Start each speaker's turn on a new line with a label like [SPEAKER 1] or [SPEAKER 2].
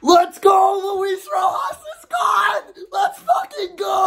[SPEAKER 1] Let's go! Luis Rojas is gone! Let's fucking go!